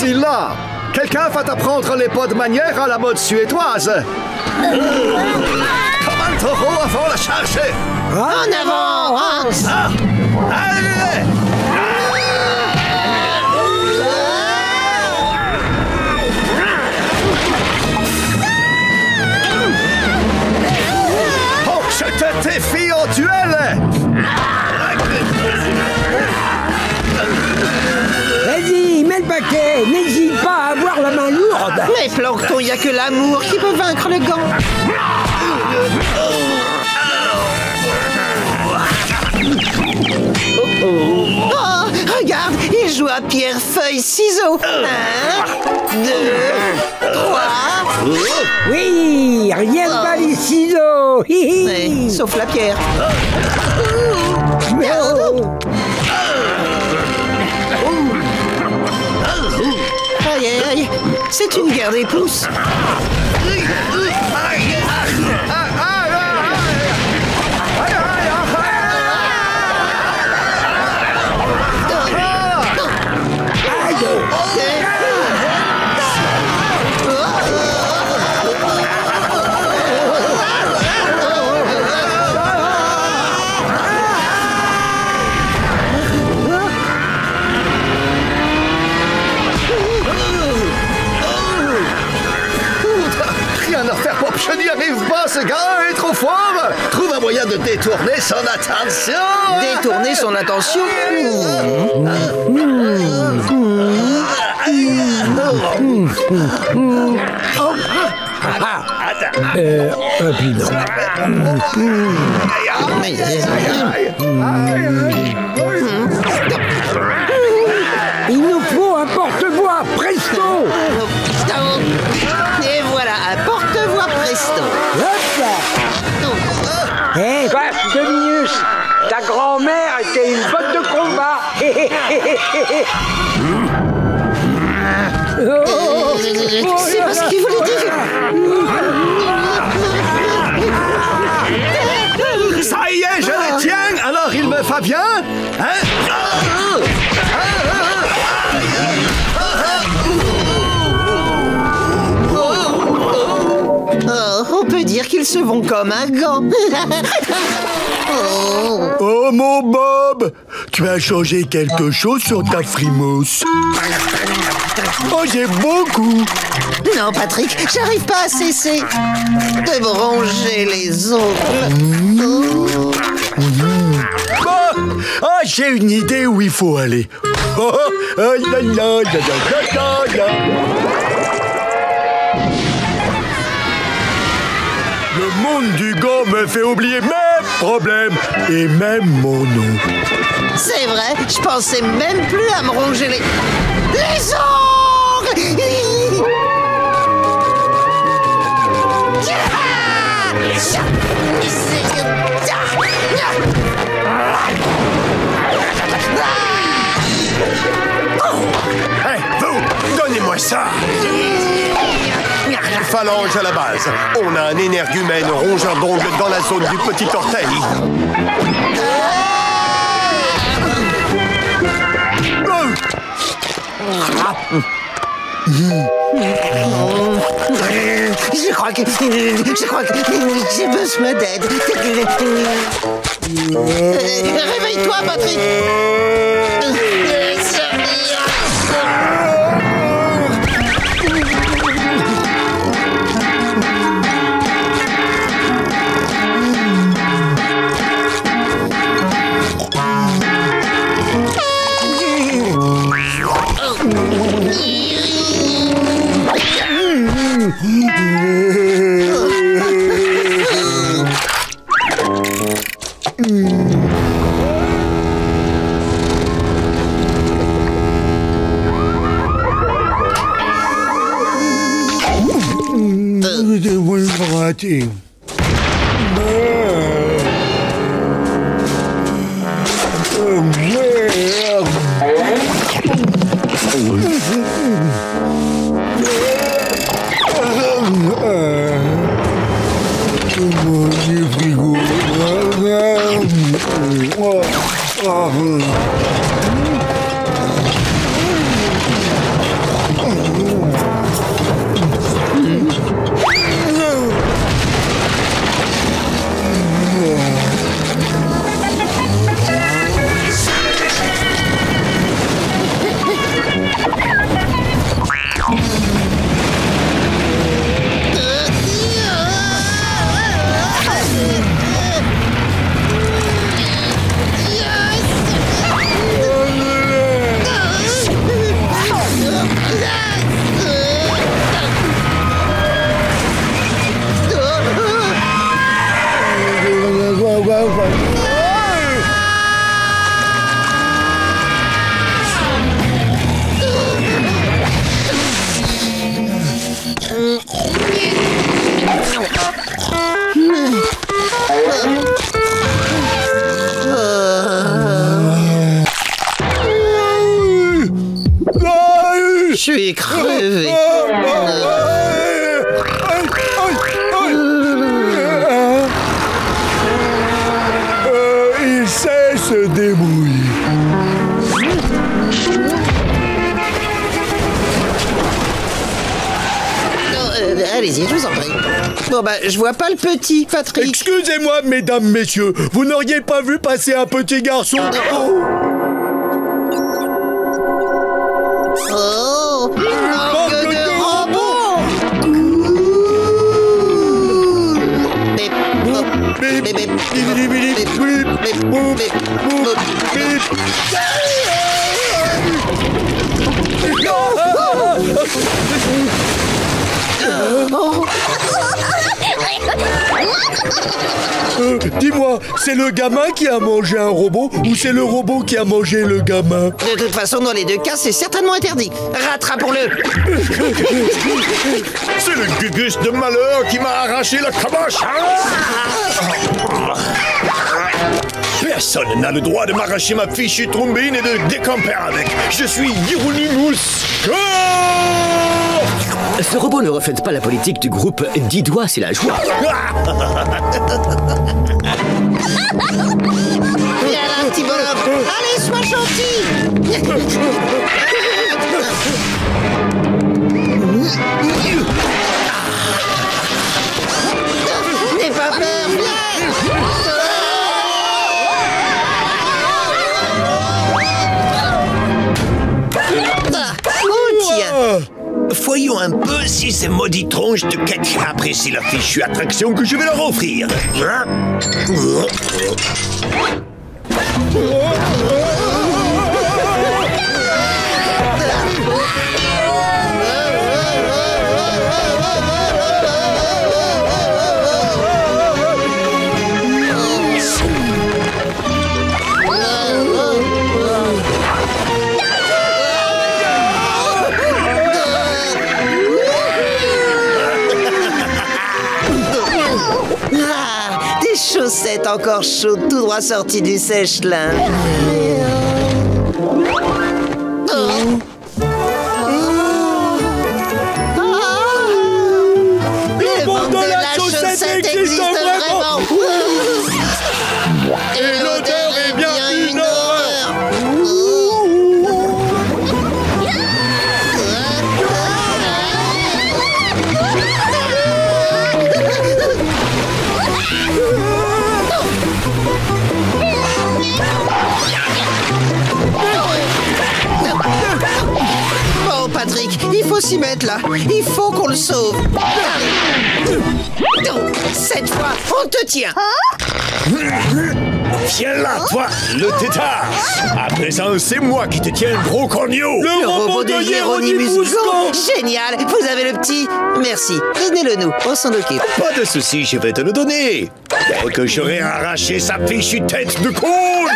Tu là, quelqu'un va t'apprendre les pas de manière à la mode suédoise. Comme un taureau avant la charge. En avant, Hans Ah, allez Oh, je te défie au duel Vas-y, mets le paquet. N'hésite pas à avoir la main lourde. Mais Plancton, il n'y a que l'amour qui peut vaincre le gant Oh, regarde, il joue à pierre, feuille, ciseaux Un, deux, trois Oui, rien de mal les ciseaux. Hi, hi. Ouais, Sauf la pierre C'est une guerre des pouces ce gars est trop fort. Trouve un moyen de détourner son attention. Détourner son attention. Euh, Hop. Là Quoi, Dominus Ta grand-mère était une botte de combat. Oh, C'est pas ce qu'il voulait dire. Ça y est, je le tiens. Alors il me va bien Hein qu'ils se vont comme un gant Oh. Oh mon Bob Tu as changé quelque chose sur ta frimousse Oh j'ai beaucoup Non, Patrick, j'arrive pas à cesser de me ronger les ongles. Oh. Ah, ah, j'ai une idée où il faut aller Oh, oh, aïe, monde du gant me fait oublier mes problèmes et même mon nom. C'est vrai, je pensais même plus à me ronger les... Les ongles Hé, vous, donnez-moi ça Phalange à la base. On a un énergumène rongeur d'ongles dans la zone du petit orteil. Je crois que... Je crois que j'ai besoin d'aide. Euh, Réveille-toi, Patrick watching. Je vois pas le petit, Patrick. Excusez-moi, mesdames, messieurs, vous n'auriez pas vu passer un petit garçon Oh Manque de de robots Euh, Dis-moi, c'est le gamin qui a mangé un robot ou c'est le robot qui a mangé le gamin? De toute façon, dans les deux cas, c'est certainement interdit. Rattrapons-le C'est le gugus de malheur qui m'a arraché la caboche Personne n'a le droit de m'arracher ma fichue trombine et de décamper avec. Je suis Hieronymus. Ce robot ne reflète pas la politique du groupe Dix doigts, c'est la joie. Viens là, petit bonhomme. Allez, sois gentil. N'aie pas peur, Voyons un peu si ces maudites tronches de ketchup apprécient la fichue attraction que je vais leur offrir. Ah, chaussettes encore chaudes, tout droit sorties du sèche-linge. Oh. Le monde de la chaussette existe s'y mettre là. Il faut qu'on le sauve. Cette fois, on te tient. Viens là, toi, le tétard À présent, c'est moi qui te tiens, gros corneau. Le robot de Hieronymus Génial. Vous avez le petit Merci. Donnez-le nous, on s'en occupe. Pas de souci, je vais te le donner. Dès que j'aurai arraché sa fichue tête de cône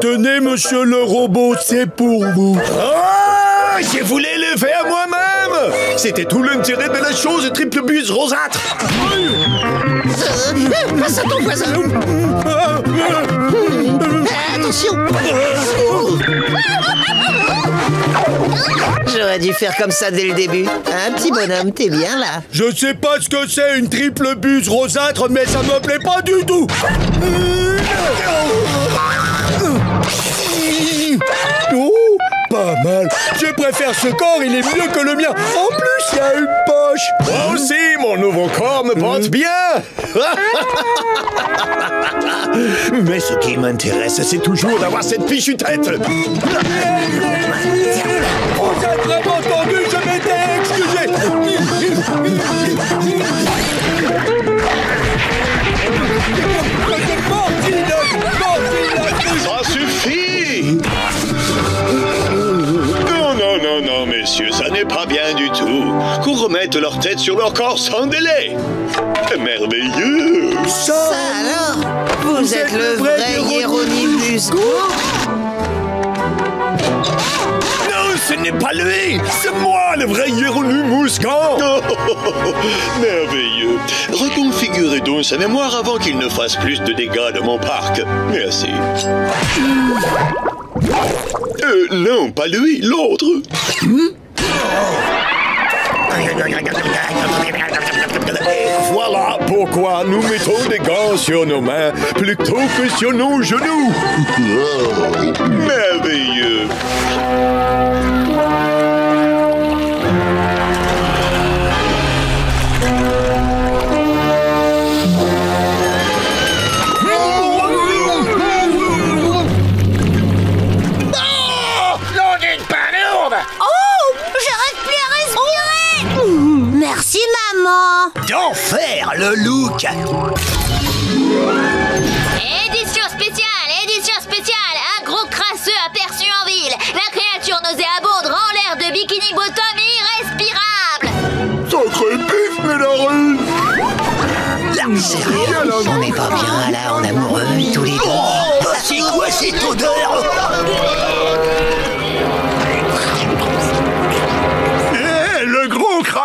Tenez, monsieur le robot, c'est pour vous. Ah Je voulais le faire moi-même C'était tout l'intérêt de la chose, triple buse rosâtre Euh, Passe à ton voisin Attention J'aurais dû faire comme ça dès le début. Un petit bonhomme, t'es bien là. Je sais pas ce que c'est une triple buse rosâtre, mais ça me plaît pas du tout. Oh, pas mal. Je préfère ce corps, il est mieux que le mien. En plus, il y a une poche. Moi aussi, mon nouveau corps me porte bien Mais ce qui m'intéresse, c'est toujours d'avoir cette fichue tête Vous êtes vraiment tendu, je m'étais excusé. Leur tête sur leur corps sans délai. Merveilleux Ça alors Vous êtes le vrai Hieronymus Go Non ce n'est pas lui C'est moi, le vrai Hieronymus Gant Merveilleux. Reconfigurez donc sa mémoire avant qu'il ne fasse plus de dégâts dans mon parc. Merci. Euh, non, pas lui, l'autre. Voilà pourquoi nous mettons des gants sur nos mains plutôt que sur nos genoux Merveilleux. Maman D'enfer le look. Édition spéciale Édition spéciale. Un gros crasseux aperçu en ville. La créature nauséabonde rend l'air de bikini bottom irrespirable. Sacré pif, Mélarine Sérieux On n'est pas bien là en amoureux tous les deux. Oh, C'est quoi cette odeur?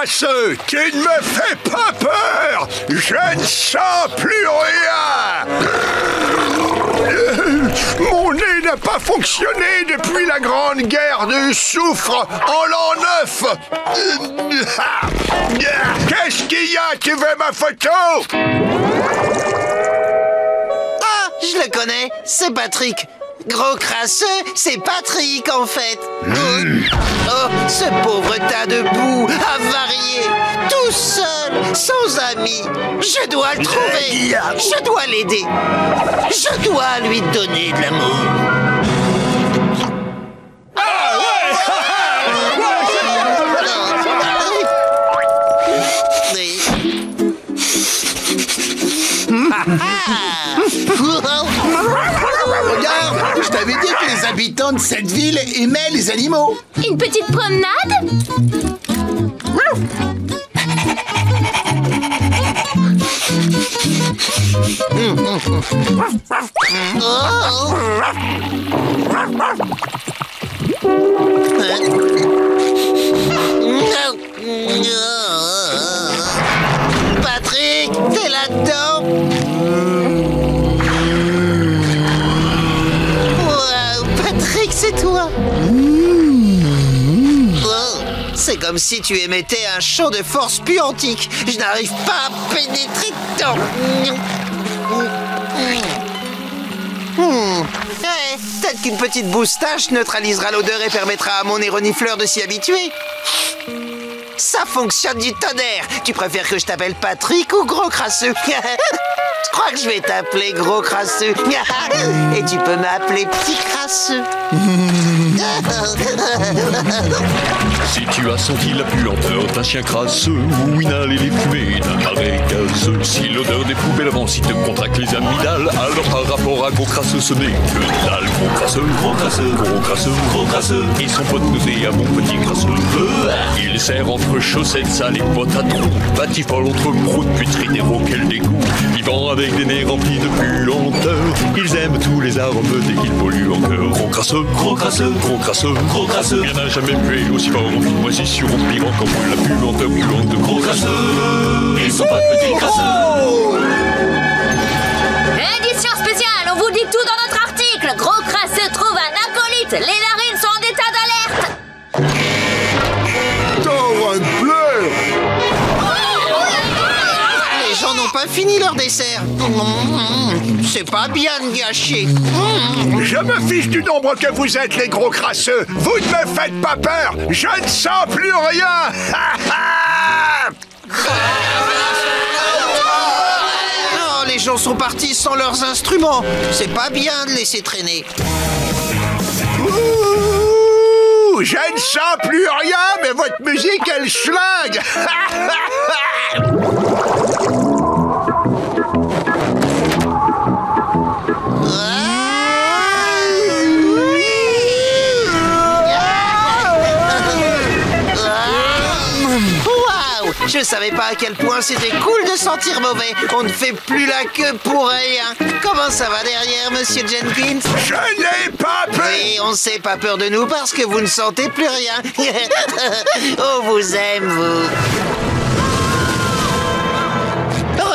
Crasseux qui ne me fait pas peur. Je ne sens plus rien. Mon nez n'a pas fonctionné depuis la grande guerre de soufre en l'an 9 Euh, ah, Qu'est-ce qu'il y a Tu veux ma photo? Ah, je le connais, c'est Patrick. Gros crasseux, c'est Patrick en fait. Oh, ce pauvre tas de boue, avarié, tout seul, sans amis. Je dois le trouver. Je dois l'aider. Je dois lui donner de l'amour. Regarde, je t'avais dit que les habitants de cette ville aimaient les animaux. Une petite promenade Wow, Patrick, c'est toi C'est comme si tu émettais un champ de force puantique. Je n'arrive pas à pénétrer dedans. Hmm. Peut-être qu'une petite moustache neutralisera l'odeur et permettra à mon nez renifleur de s'y habituer. Ça fonctionne du tonnerre. Tu préfères que je t'appelle Patrick ou Gros Crasseux? Je crois que je vais t'appeler Gros Crasseux. Et tu peux m'appeler Petit Crasseux. Si tu as senti la puanteur d'un chien crasseux ou inhalé les fumées d'un carré gazeux, si l'odeur des poubelles avance, te contracte les amygdales, alors par rapport à gros crasseux, ce n'est que dalle. Gros crasseux, gros crasseux, gros crasseux, gros crasseux, et son pote nous à mon petit crasseux. Il sert entre chaussettes sales et bottes à trous, batifole entre proutes putrines et rots, quel dégoût. Avec des nez remplis de puanteur, ils aiment tous les arbres dès qu'ils polluent encore. Gros crasseux, gros crasseux, gros crasseux, gros crasseux, rien n'a jamais pué aussi fort en une moisissure empirant comme la puanteur puante de gros crasseux. Ils sont pas petits crasseux. Édition spéciale, on vous dit tout dans notre article Gros crasseux trouve un acolyte Les narines fini leur dessert. C'est pas bien de gâcher. Je me fiche du nombre que vous êtes, les gros crasseux Vous ne me faites pas peur Je ne sens plus rien Oh, les gens sont partis sans leurs instruments. C'est pas bien de laisser traîner. Ouh, Je ne sens plus rien, mais votre musique, elle schlingue Je savais pas à quel point c'était cool de sentir mauvais. On ne fait plus la queue pour rien. Comment ça va derrière, monsieur Jenkins Je n'ai pas peur Oui, on sait pas peur de nous parce que vous ne sentez plus rien. on vous aime, vous.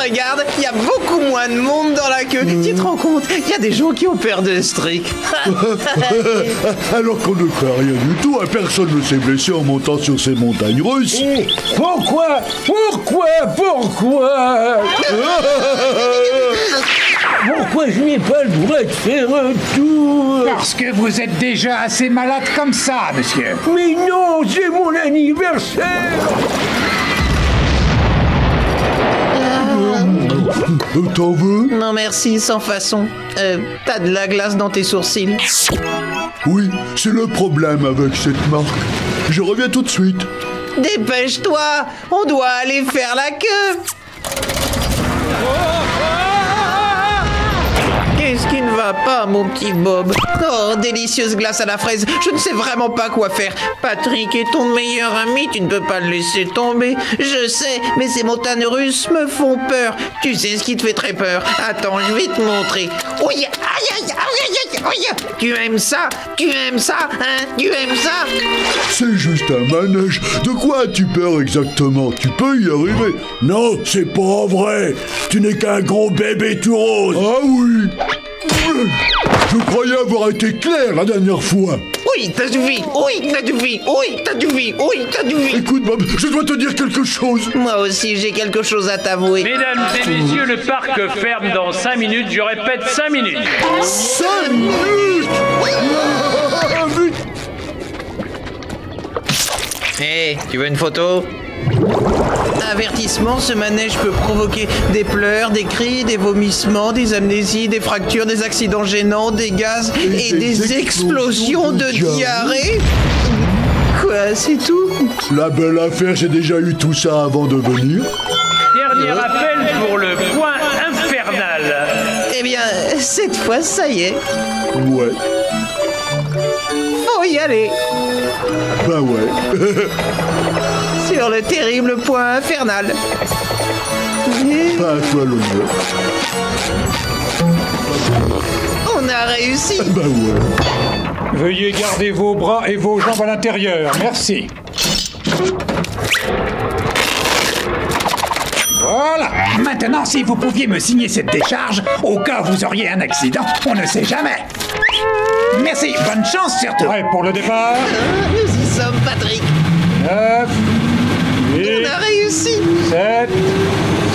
Regarde, il y a beaucoup moins de monde dans la queue. Tu te rends compte Il y a des gens qui ont peur de ce truc. Alors qu'on ne fait rien du tout, hein, personne ne s'est blessé en montant sur ces montagnes russes. Pourquoi Pourquoi Pourquoi Pourquoi je n'ai pas le droit de faire un tour Parce que vous êtes déjà assez malade comme ça, monsieur. Mais non, c'est mon anniversaire T'en veux Non merci, sans façon. Euh, T'as de la glace dans tes sourcils. Oui, c'est le problème avec cette marque. Je reviens tout de suite. Dépêche-toi, on doit aller faire la queue. Va pas, mon petit Bob Oh, délicieuse glace à la fraise. Je ne sais vraiment pas quoi faire. Patrick est ton meilleur ami, tu ne peux pas le laisser tomber. Je sais, mais ces montagnes russes me font peur. Tu sais ce qui te fait très peur. Attends, je vais te montrer. Oui, aïe, aïe, aïe, aïe, aïe, aïe. Tu aimes ça? Tu aimes ça Hein? Tu aimes ça? C'est juste un manège. De quoi as-tu peur exactement? Tu peux y arriver. Non, c'est pas vrai. Tu n'es qu'un gros bébé tout rose. Ah oui. Je croyais avoir été clair la dernière fois. Oui, t'as du vie. Oui, t'as du vie. Oui, t'as du vie. Oui, t'as du vie. Écoute, Bob, je dois te dire quelque chose. Moi aussi, j'ai quelque chose à t'avouer. Mesdames et messieurs, le parc ferme dans 5 minutes. Je répète 5 minutes. 5 minutes vite Hé, tu veux une photo? Avertissement, ce manège peut provoquer des pleurs, des cris, des vomissements, des amnésies, des fractures, des accidents gênants, des gaz et, des, explosions de diarrhée. Quoi, c'est tout? La belle affaire, j'ai déjà eu tout ça avant de venir. Dernier appel pour le point infernal. Eh bien, cette fois, ça y est, Ouais. faut y aller. Bah ouais. Sur le terrible point infernal. Pas à toi l'honneur. On a réussi. Bah ouais. Veuillez garder vos bras et vos jambes à l'intérieur. Merci. Voilà. Maintenant, si vous pouviez me signer cette décharge, au cas où vous auriez un accident, on ne sait jamais. Merci. Bonne chance surtout. Prêt pour le départ Nous y sommes, Patrick. 9, On 8, a réussi. 7,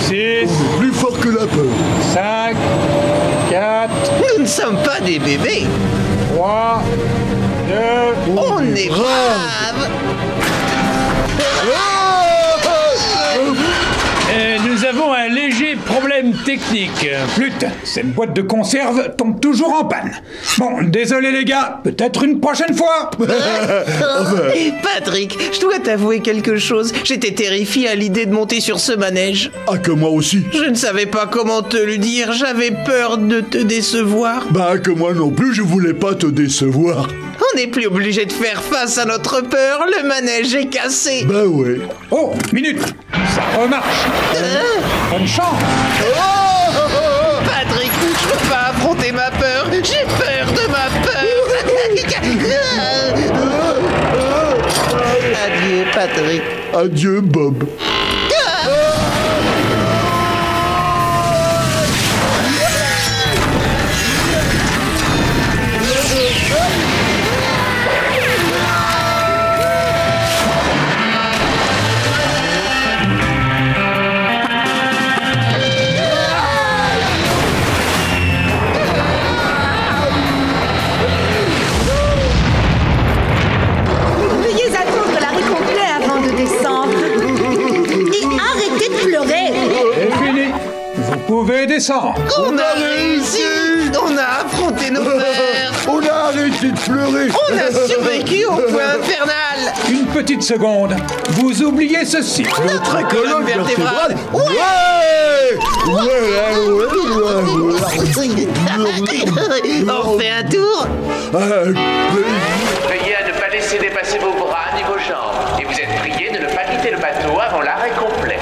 6, Plus fort que la peur. 5, 4, Nous ne sommes pas des bébés. 3, 2, On est braves. Euh, nous avons un léger problème technique. Flûte, cette boîte de conserve tombe toujours en panne. Bon, désolé les gars, peut-être une prochaine fois. Patrick, je dois t'avouer quelque chose. J'étais terrifié à l'idée de monter sur ce manège. Ah, que moi aussi. Je ne savais pas comment te le dire. J'avais peur de te décevoir. Bah, que moi non plus, je voulais pas te décevoir. On n'est plus obligé de faire face à notre peur. Le manège est cassé. Bah ouais. Oh, minute, ça remarche. Bonne chance. Patrick, je peux pas affronter ma peur. J'ai peur de ma peur. Adieu, Patrick. Adieu, Bob. On a réussi. On a affronté nos peurs. On a arrêté de pleurer. On a survécu au point infernal. Une petite seconde. Vous oubliez ceci. Notre colonne vertébrale. Ouais Ouais, ouais, ouais, ouais. On fait un tour Veillez à ne pas laisser dépasser vos bras ni vos jambes. Et vous êtes prié de ne pas quitter le bateau avant l'arrêt complet.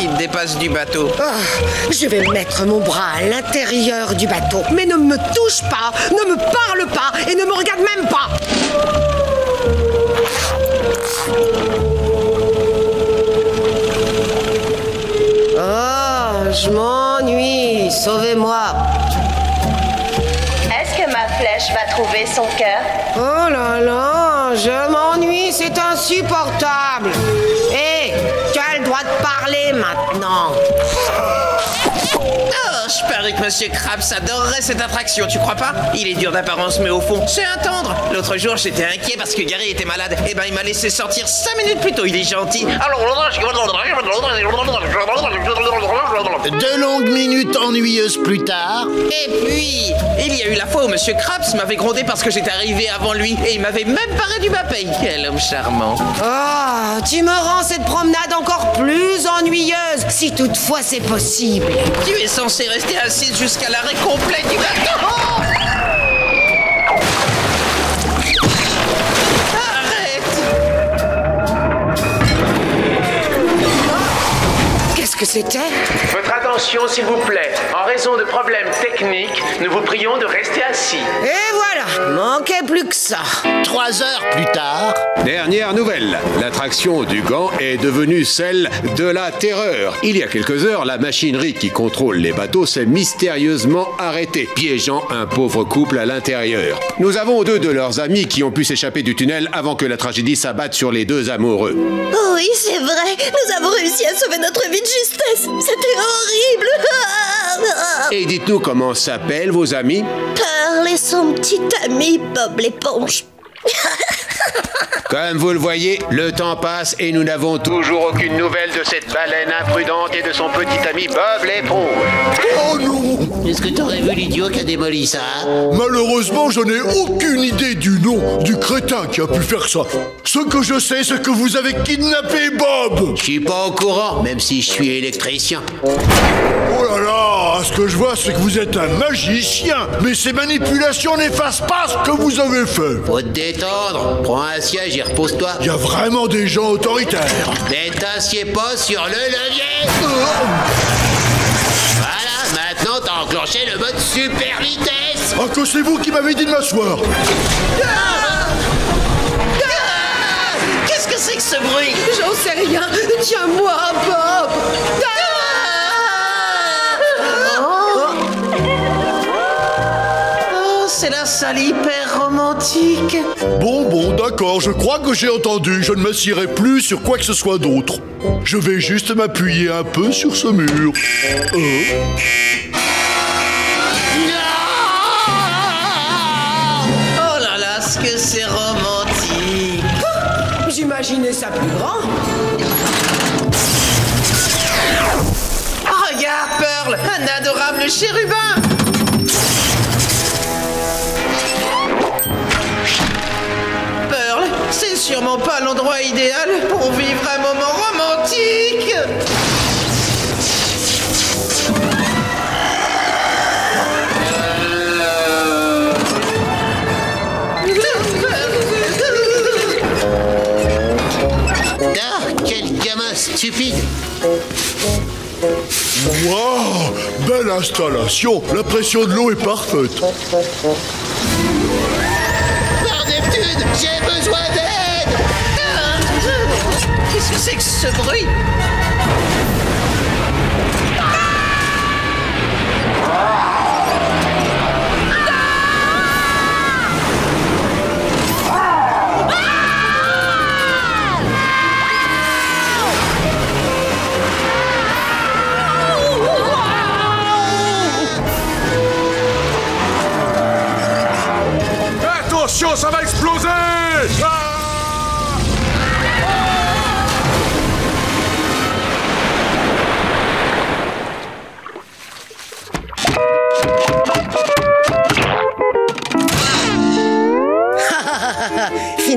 Il dépasse du bateau. Ah, je vais mettre mon bras à l'intérieur du bateau. Mais ne me touche pas, ne me parle pas et ne me regarde même pas. Oh, je m'ennuie. Sauvez-moi. Est-ce que ma flèche va trouver son cœur? Oh là là, je m'ennuie, c'est insupportable. Hé, tu as le droit de parler Oh, je parie que Monsieur Krabs adorerait cette attraction, tu crois pas Il est dur d'apparence, mais au fond, c'est un tendre. L'autre jour, j'étais inquiet parce que Gary était malade. Eh ben, il m'a laissé sortir 5 minutes plus tôt, il est gentil. Deux longues minutes ennuyeuses plus tard. Et puis, il y a eu la fois où Monsieur Krabs m'avait grondé parce que j'étais arrivé avant lui et il m'avait même pas réduit ma paye. Quel homme charmant. Oh, tu me rends cette promenade encore plus ennuyeuse, si toutefois c'est possible. Tu es censé rester assise jusqu'à l'arrêt complet du bateau. Que c'était Votre attention, s'il vous plaît. En raison de problèmes techniques, nous vous prions de rester assis. Et voilà, manquait plus que ça. Trois heures plus tard. Dernière nouvelle, l'attraction du gant est devenue celle de la terreur. Il y a quelques heures, la machinerie qui contrôle les bateaux s'est mystérieusement arrêtée, piégeant un pauvre couple à l'intérieur. Nous avons deux de leurs amis qui ont pu s'échapper du tunnel avant que la tragédie s'abatte sur les deux amoureux. Oh oui, c'est vrai. Nous avons réussi à sauver notre vie de C'était horrible. Et dites-nous comment s'appellent vos amis Pearl et son petit ami Bob l'éponge. Comme vous le voyez, le temps passe et nous n'avons toujours aucune nouvelle de cette baleine imprudente et de son petit ami Bob l'éponge. Oh non Est-ce que t'aurais vu l'idiot qui a démoli ça Malheureusement, je n'ai aucune idée du nom du crétin qui a pu faire ça. Ce que je sais, c'est que vous avez kidnappé Bob Je suis pas au courant, même si je suis électricien. Oh là là Ce que je vois, c'est que vous êtes un magicien Mais ces manipulations n'effacent pas ce que vous avez fait Faut te détendre. Prends un siège et repose-toi. Il y a vraiment des gens autoritaires Mais t'assieds pas sur le levier Voilà, maintenant t'as enclenché le mode super vitesse Ah que c'est vous qui m'avez dit de m'asseoir Qu'est-ce que c'est que ce bruit? J'en sais rien. Tiens-moi, Bob. C'est la salle hyper romantique. Bon, bon, d'accord, je crois que j'ai entendu. Je ne m'assierai plus sur quoi que ce soit d'autre. Je vais juste m'appuyer un peu sur ce mur. Euh. Oh là là, ce que c'est romantique. J'imaginais ça plus grand. Regarde, Pearl, un adorable chérubin. Sûrement pas l'endroit idéal pour vivre un moment romantique. Ah, quel gamin stupide Waouh Belle installation La pression de l'eau est parfaite. Par Neptune, j'ai besoin d'aide ce bruit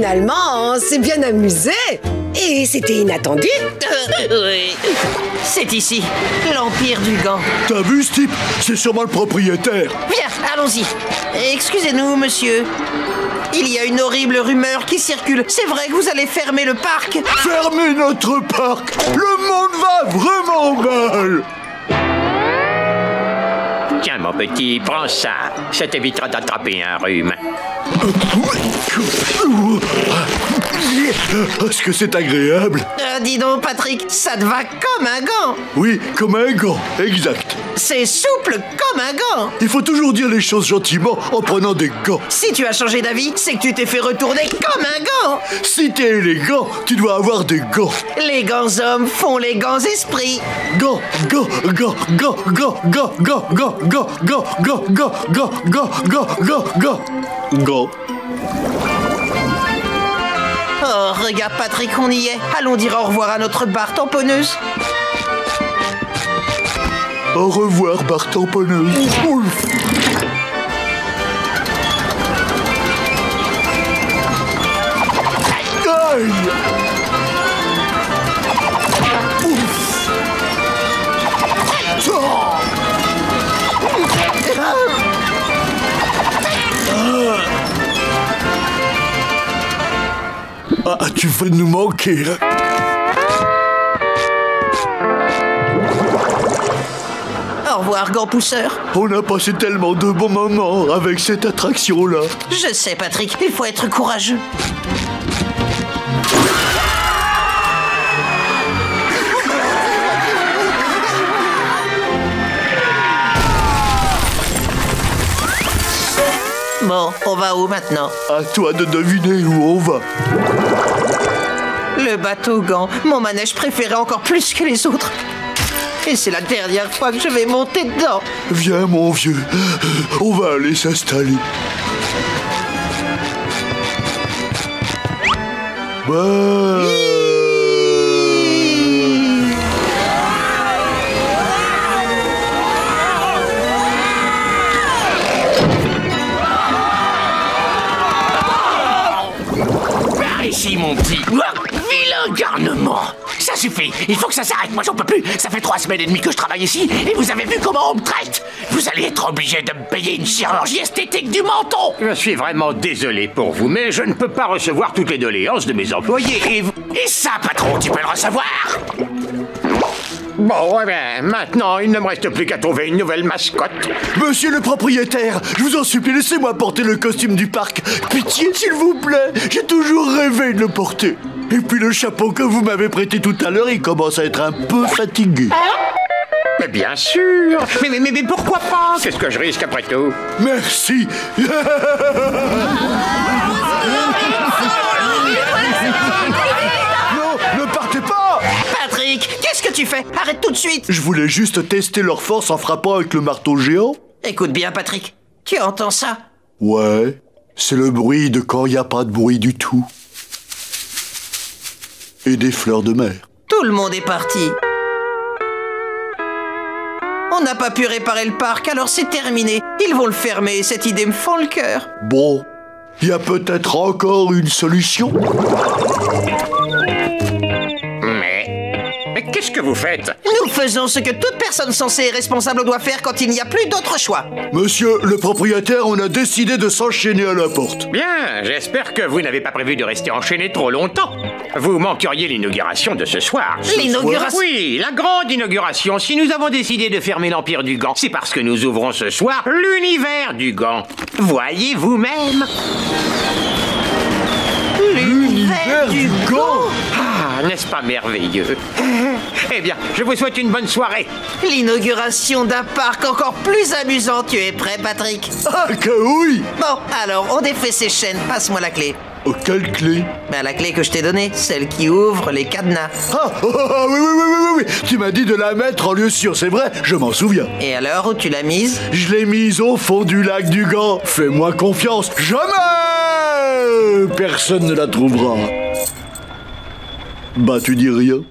Finalement, on s'est bien amusé. Et c'était inattendu oui. C'est ici, l'Empire du Gant. T'as vu ce type? C'est sûrement le propriétaire. Bien, allons-y. Excusez-nous, monsieur. Il y a une horrible rumeur qui circule. C'est vrai que vous allez fermer le parc Fermer notre parc Le monde va vraiment mal Tiens, mon petit, prends ça. Ça t'évitera d'attraper un rhume. Est-ce que c'est agréable Euh, dis donc, Patrick, ça te va comme un gant. Oui, comme un gant, exact. C'est souple comme un gant. Il faut toujours dire les choses gentiment en prenant des gants. Si tu as changé d'avis, c'est que tu t'es fait retourner comme un gant. Si t'es élégant, tu dois avoir des gants. Les gants hommes font les gants esprits. Gants, gants, gants, gants, gants, gants, gants, gants, gants, gants, gants, gants, gants, gants, gants, gants, gants. Oh, regarde, Patrick, on y est. Allons dire au revoir à notre barre tamponneuse. Au revoir, barre tamponneuse. Ah, tu vas nous manquer. hein. Au revoir, gant pousseur. On a passé tellement de bons moments avec cette attraction-là. Je sais, Patrick, il faut être courageux. Bon, on va où maintenant? À toi de deviner où on va. Le bateau gant, mon manège préféré encore plus que les autres. Et c'est la dernière fois que je vais monter dedans. Viens, mon vieux. On va aller s'installer. Par ici, mon petit. Vilain garnement Ça suffit, il faut que ça s'arrête, moi j'en peux plus. Ça fait trois semaines et demie que je travaille ici, et vous avez vu comment on me traite Vous allez être obligé de me payer une chirurgie esthétique du menton Je suis vraiment désolé pour vous, mais je ne peux pas recevoir toutes les doléances de mes employés. Et vous... Et ça, patron, tu peux le recevoir Bon, eh bien, maintenant, il ne me reste plus qu'à trouver une nouvelle mascotte. Monsieur le propriétaire, je vous en supplie, laissez-moi porter le costume du parc. Pitié, s'il vous plaît, j'ai toujours rêvé de le porter. Et puis le chapeau que vous m'avez prêté tout à l'heure, il commence à être un peu fatigué. Mais bien sûr. Mais, mais, mais, mais pourquoi pas? Qu'est-ce que je risque après tout. Merci. Non, ne partez pas. Patrick, qu'est-ce que tu fais? Arrête tout de suite. Je voulais juste tester leur force en frappant avec le marteau géant. Écoute bien, Patrick. Tu entends ça? Ouais, c'est le bruit de quand il n'y a pas de bruit du tout. Et des fleurs de mer. Tout le monde est parti. On n'a pas pu réparer le parc, alors c'est terminé. Ils vont le fermer, cette idée me fend le cœur. Bon, il y a peut-être encore une solution qu'est-ce que vous faites Nous faisons ce que toute personne censée et responsable doit faire quand il n'y a plus d'autre choix. Monsieur le propriétaire, on a décidé de s'enchaîner à la porte. Bien, j'espère que vous n'avez pas prévu de rester enchaîné trop longtemps. Vous manqueriez l'inauguration de ce soir. L'inauguration Oui, la grande inauguration. Si nous avons décidé de fermer l'Empire du Gant, c'est parce que nous ouvrons ce soir l'univers du Gant. Voyez vous-même. L'univers du Gant Ah, n'est-ce pas merveilleux? Eh bien, je vous souhaite une bonne soirée. L'inauguration d'un parc encore plus amusant. Tu es prêt, Patrick Ah, que oui Bon, alors, on défait ces chaînes. Passe-moi la clé. Oh, quelle clé? Ben, la clé que je t'ai donnée, celle qui ouvre les cadenas. Ah, oh, oh, oh, oui, oui, oui, oui, oui, oui. Tu m'as dit de la mettre en lieu sûr, c'est vrai, je m'en souviens. Et alors, où tu l'as mise? Je l'ai mise au fond du lac du Gant. Fais-moi confiance, jamais Personne ne la trouvera. Bah, tu dis rien?